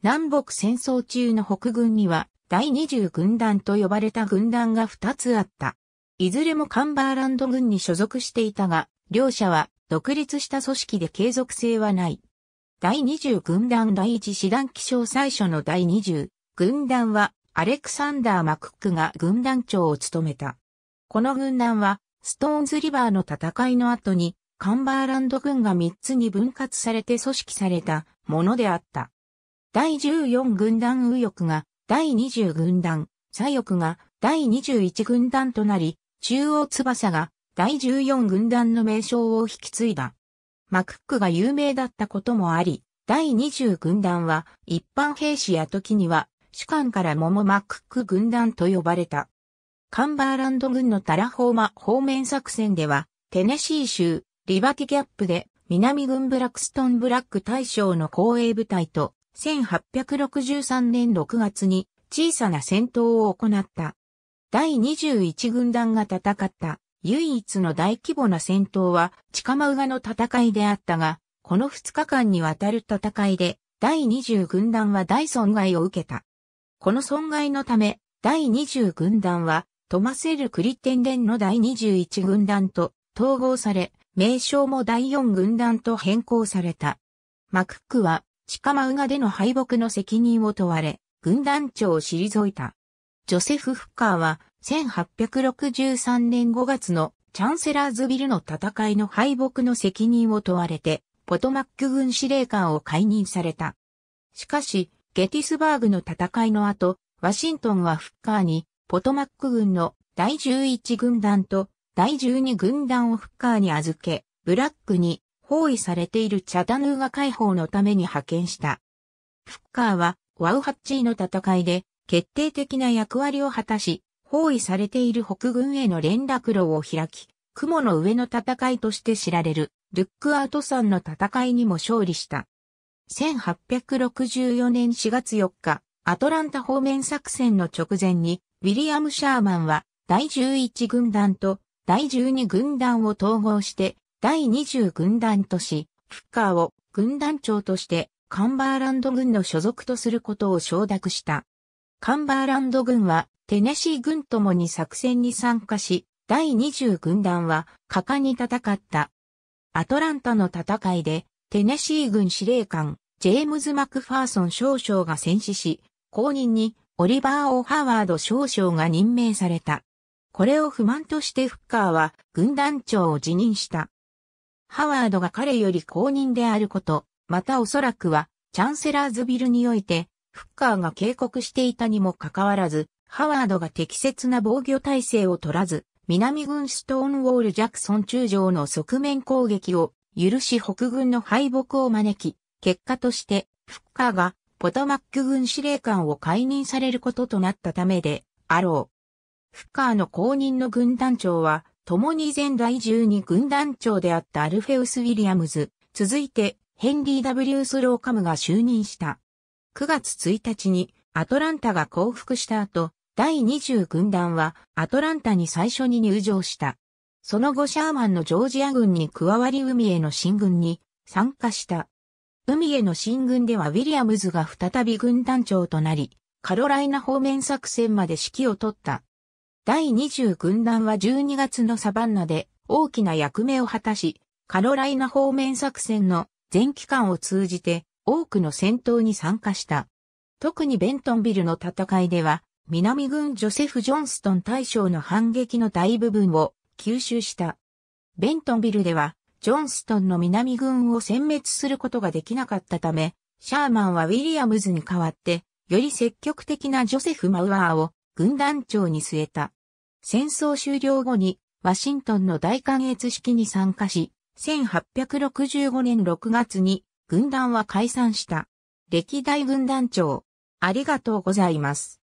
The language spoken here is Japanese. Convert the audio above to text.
南北戦争中の北軍には第20軍団と呼ばれた軍団が2つあった。いずれもカンバーランド軍に所属していたが、両者は独立した組織で継続性はない。第20軍団第一師団気象最初の第20軍団はアレクサンダー・マクックが軍団長を務めた。この軍団はストーンズリバーの戦いの後にカンバーランド軍が3つに分割されて組織されたものであった。第14軍団右翼が第20軍団、左翼が第21軍団となり、中央翼が第14軍団の名称を引き継いだ。マクックが有名だったこともあり、第20軍団は一般兵士や時には主幹からモモマクック軍団と呼ばれた。カンバーランド軍のタラホーマ方面作戦では、テネシー州、リバティギャップで南軍ブラックストンブラック大将の後衛部隊と1863年6月に小さな戦闘を行った。第21軍団が戦った唯一の大規模な戦闘は、チカマウガの戦いであったが、この2日間にわたる戦いで、第20軍団は大損害を受けた。この損害のため、第20軍団は、トマセル・クリテンデンの第21軍団と統合され、名称も第4軍団と変更された。マクックは、チカマウガでの敗北の責任を問われ、軍団長を退いた。ジョセフ・フッカーは、1863年5月のチャンセラーズビルの戦いの敗北の責任を問われて、ポトマック軍司令官を解任された。しかし、ゲティスバーグの戦いの後、ワシントンはフッカーに、ポトマック軍の第11軍団と第12軍団をフッカーに預け、ブラックに包囲されているチャタヌーガ解放のために派遣した。フッカーはワウハッチーの戦いで決定的な役割を果たし、包囲されている北軍への連絡路を開き、雲の上の戦いとして知られる、ルックアウト山の戦いにも勝利した。1864年4月4日、アトランタ方面作戦の直前に、ウィリアム・シャーマンは、第11軍団と第12軍団を統合して、第20軍団とし、フッカーを軍団長としてカンバーランド軍の所属とすることを承諾した。カンバーランド軍はテネシー軍ともに作戦に参加し、第20軍団は果敢に戦った。アトランタの戦いで、テネシー軍司令官、ジェームズ・マクファーソン少将が戦死し、後任にオリバー・オ・ハワード少将が任命された。これを不満としてフッカーは軍団長を辞任した。ハワードが彼より公認であること、またおそらくはチャンセラーズビルにおいてフッカーが警告していたにもかかわらず、ハワードが適切な防御体制を取らず、南軍ストーンウォール・ジャクソン中将の側面攻撃を許し北軍の敗北を招き、結果としてフッカーがポトマック軍司令官を解任されることとなったためであろう。フッカーの後任の軍団長は、共に前第12軍団長であったアルフェウス・ウィリアムズ、続いてヘンリー・ W・ スローカムが就任した。9月1日にアトランタが降伏した後、第20軍団はアトランタに最初に入場した。その後シャーマンのジョージア軍に加わり海への進軍に参加した。海への進軍ではウィリアムズが再び軍団長となり、カロライナ方面作戦まで指揮を取った。第20軍団は12月のサバンナで大きな役目を果たし、カロライナ方面作戦の全期間を通じて多くの戦闘に参加した。特にベントンビルの戦いでは南軍ジョセフ・ジョンストン大将の反撃の大部分を吸収した。ベントンビルでは、ジョンストンの南軍を殲滅することができなかったため、シャーマンはウィリアムズに代わって、より積極的なジョセフ・マウアーを軍団長に据えた。戦争終了後にワシントンの大歓閲式に参加し、1865年6月に軍団は解散した。歴代軍団長。ありがとうございます。